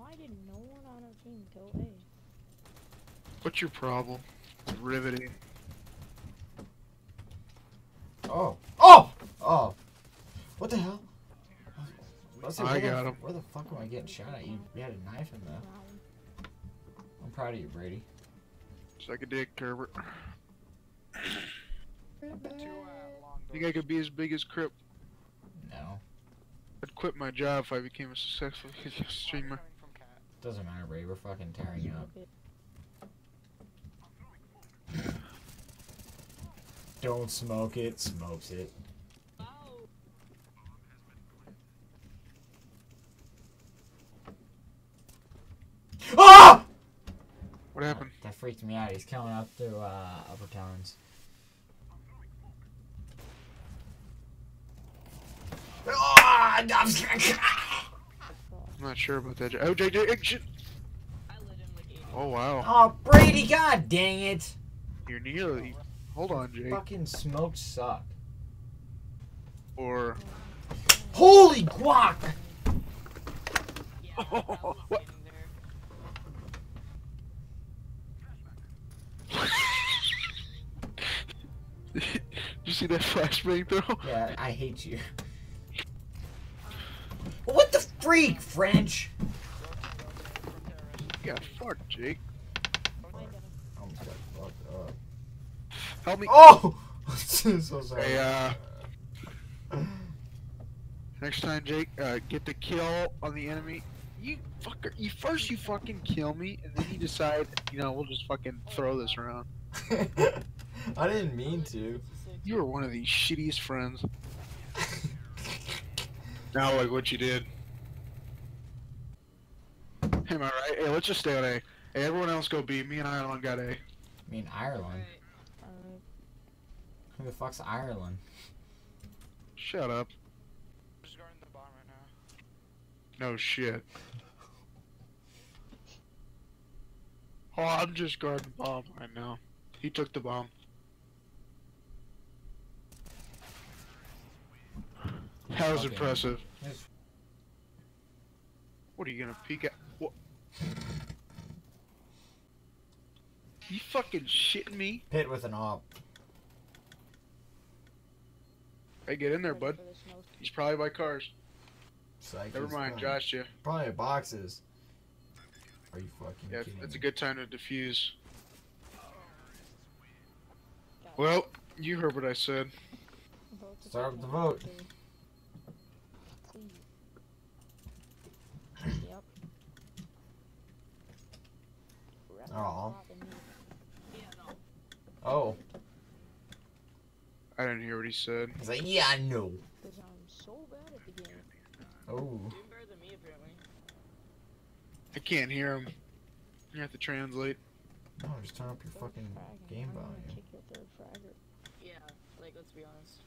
Why did no one on our team go A? What's your problem? Riveting. Oh. Oh! Oh. What the hell? Let's I where the- got him. Where the fuck am I getting shot at? You, you had a knife in there. I'm proud of you, Brady. Suck a dick, Herbert. Two Think I could be as big as Crip? No. I'd quit my job if I became a successful streamer. Doesn't matter, Brady. We're fucking tearing you up. Don't smoke it, smokes it. Ah! What happened? That freaked me out. He's coming up through uh, upper tones. Ah, I'm- I'm not sure about that. Oh, JJ, eh. Oh wow, oh, Brady! God dang it! you're nearly. Hold on, Jake. Fucking smoke suck. Or Holy guac! what? Did you see that flashbang throw? Yeah, I hate you. Freak, French? Yeah, fuck, Jake. Almost got fucked up. Help me. Oh! so sorry. Hey, uh, next time, Jake, uh, get the kill on the enemy. You fucker. You first you fucking kill me, and then you decide, you know, we'll just fucking throw this around. I didn't mean to. You are one of the shittiest friends. Now, like what you did. Hey, am I right? Hey, let's just stay on A. Hey, everyone else go B. Me and Ireland got A. I mean, Ireland. Alright. Who the fuck's Ireland? Shut up. Just guarding the bomb right now. No shit. Oh, I'm just guarding the bomb right now. He took the bomb. That was Okay. impressive. Yes. What are you gonna peek at? What? You fucking shitting me? Pit with an AWP. Hey, get in there, bud. for the snow. He's probably by cars. Psych, Never mind, fine. Josh. You. Probably boxes. Are you fucking Yeah, kidding that's a me? good time to defuse. Well, you heard what I said. Vote Start take the one, vote. two. Yep. Rep Aw. dropping me. Oh. I didn't hear what he said. He's like, yeah, I know. Cause I'm so bad at the game. Oh. Doing better than me, apparently. I can't hear him. You have to translate. No, just turn up your Third fucking frag, game I'm volume. Kick your third fragger. Yeah, like, let's be honest.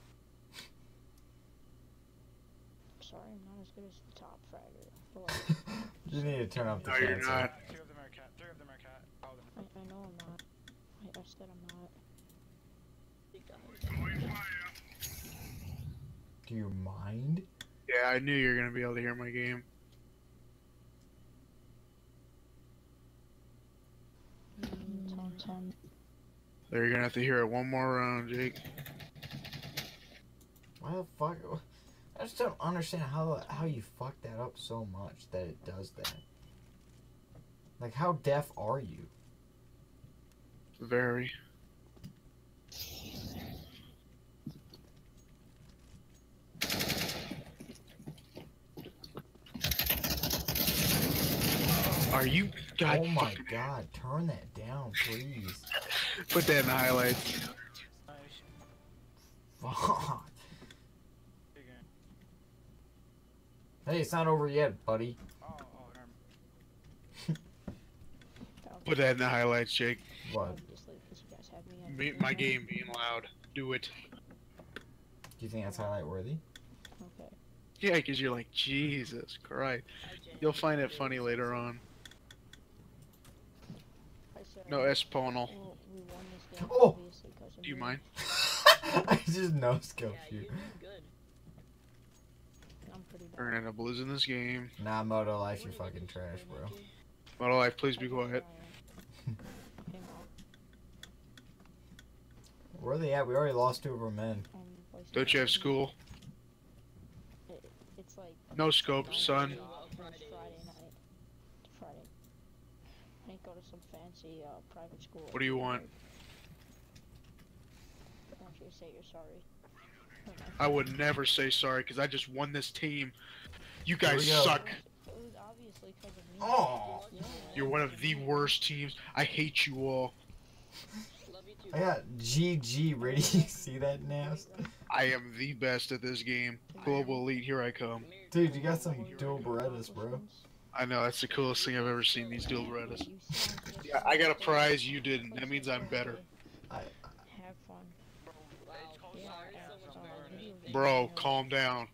Sorry, I'm not as good as the top fragger. You need to turn up the No, you're not. Two of them are cat. Three of them are cat. All of them. I, I know I'm not. I, I said I'm not. Do you mind? Yeah, I knew you were gonna be able to hear my game. Mm, Tom Tom. So you're gonna have to hear it one more round, Jake. Why the fuck? I just don't understand how how you fuck that up so much that it does that. Like, how deaf are you? Very. Are you? God, oh my fucking- god, turn that down, please. Put that in the highlights. Fuck. Hey, it's not over yet, buddy. Put that in the highlights, Jake. What? Obviously, 'cause you guys had me at Me, the my game. game being loud. Do it. Do you think that's highlight worthy? Okay. Yeah, because you're like, Jesus Christ. You'll find it funny later on. No, Esponal. Well, we won this game Oh! obviously 'cause of Do you mind? I just no scope Yeah, you. you're doing good. I'm pretty bad. We're gonna end up losing this game. Nah, Moto Life, you're What do fucking trash, bro. Mikey? Model life, please be quiet. I am. Came out Where are they at? We already lost two of our men. Don't you have school? It, it's like No scope, son. Friday, Friday night. Friday. I didn't go to some fancy uh, private school. What do you want? I want you to say you're sorry. I would never say sorry because I just won this team. You guys suck. It was obviously because of me. Oh. Yeah. You're one of the worst teams. I hate you all. Love you too. I got GG ready. See that nast? I am the best at this game. Global elite, here I come. Dude, you got some dual Berettas, bro. I know that's the coolest thing I've ever seen. These dual Berettas. You Yeah, I got a prize you didn't. That means I'm better. I, Have fun. Wow. Yeah, Sorry, so much better. video games Bro, calm down.